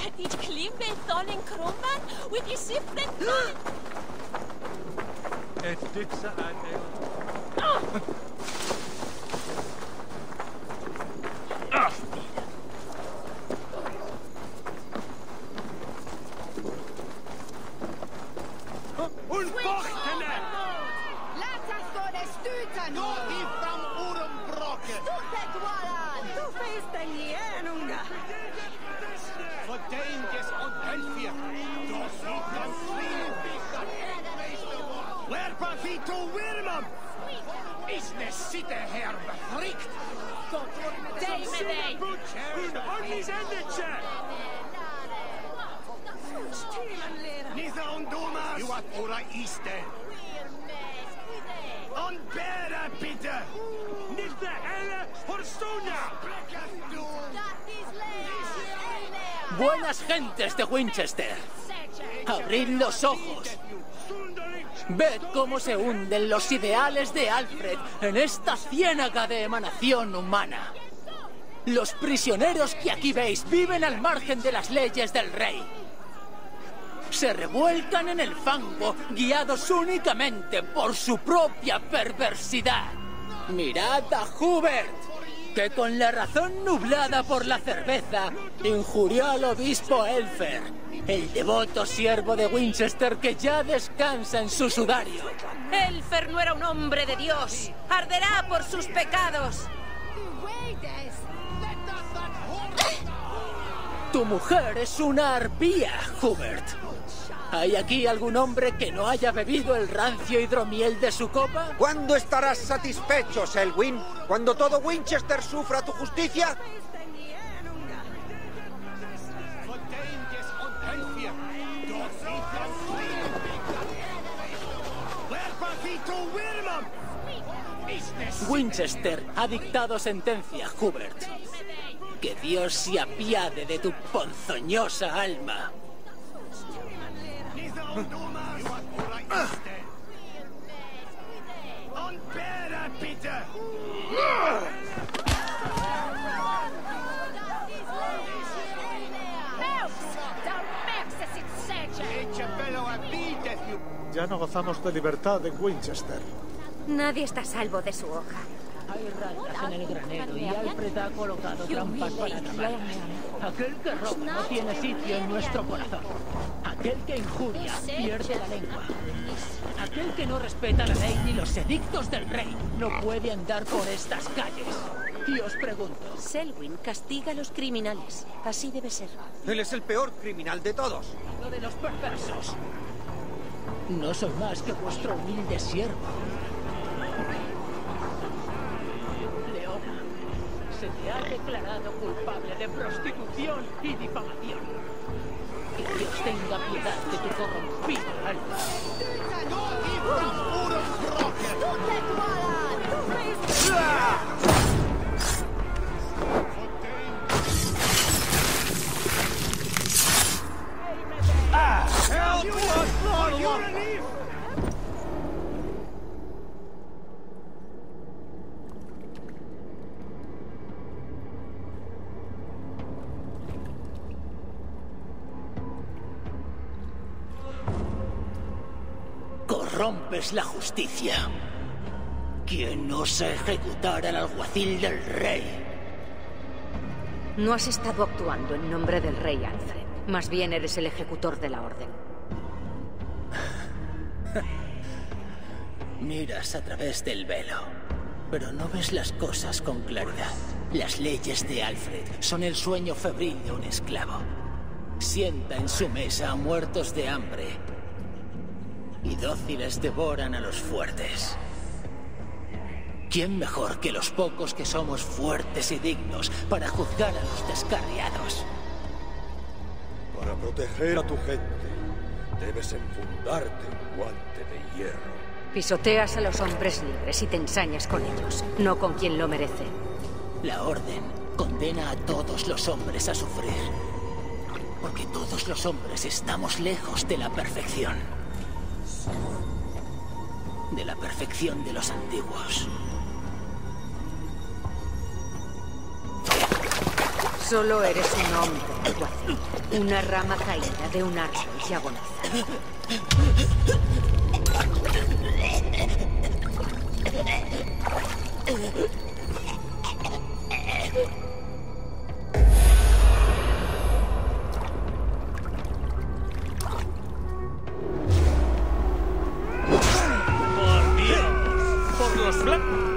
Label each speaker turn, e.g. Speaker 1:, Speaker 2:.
Speaker 1: Radit Klimbe Thonin Krumman with his different
Speaker 2: Et ditsa ane.
Speaker 3: Stupid Walan! Tu feistan i enunga! Wherpa vito Wirmam! Is ne sitte her iste! Bitte!
Speaker 4: Buenas gentes de Winchester. Abrid los ojos. Ved cómo se hunden los ideales de Alfred en esta ciénaga de emanación humana. Los prisioneros que aquí veis viven al margen de las leyes del rey. Se revuelcan en el fango, guiados únicamente por su propia perversidad. Mirad a Hubert, que con la razón nublada por la cerveza injurió al obispo Elfer, el devoto siervo de Winchester que ya descansa en su sudario.
Speaker 1: Elfer no era un hombre de Dios. Arderá por sus pecados.
Speaker 4: Tu mujer es una arpía, Hubert. ¿Hay aquí algún hombre que no haya bebido el rancio hidromiel de su copa?
Speaker 5: ¿Cuándo estarás satisfecho, Selwyn? ¿Cuando todo Winchester sufra tu justicia?
Speaker 4: Winchester ha dictado sentencia, Hubert. Que Dios se apiade de tu ponzoñosa alma.
Speaker 6: Ya no gozamos de libertad en Winchester.
Speaker 7: Nadie está a salvo de su hoja.
Speaker 4: Hay ratas en el granero y Alfred ha colocado trampas para atrapar. Aquel que roba no tiene sitio en nuestro corazón. Aquel que injuria pierde la lengua. Aquel que no respeta la ley ni los edictos del rey no puede andar por estas calles. Y os pregunto,
Speaker 1: Selwyn castiga a los criminales. Así debe ser.
Speaker 5: Él es el peor criminal de todos.
Speaker 4: lo de los perversos. No soy más que vuestro humilde siervo. Se te ha declarado culpable de prostitución y difamación. Que Dios tenga piedad de tu corrompido alma.
Speaker 3: Tuotiin fram
Speaker 4: Corrompes la justicia. ¿Quién osa ejecutar al alguacil del rey?
Speaker 7: No has estado actuando en nombre del rey Alfred. Más bien eres el ejecutor de la orden.
Speaker 4: Miras a través del velo, pero no ves las cosas con claridad. Las leyes de Alfred son el sueño febril de un esclavo. Sienta en su mesa a muertos de hambre y dóciles devoran a los fuertes. ¿Quién mejor que los pocos que somos fuertes y dignos para juzgar a los descarriados?
Speaker 6: Para proteger a tu gente, debes enfundarte un guante de hierro.
Speaker 7: Pisoteas a los hombres libres y te ensañas con ellos, no con quien lo merece.
Speaker 4: La orden condena a todos los hombres a sufrir. Porque todos los hombres estamos lejos de la perfección. De la perfección de los antiguos.
Speaker 7: Solo eres un hombre. Una rama caída de un árbol que agoniza.
Speaker 2: ¡Por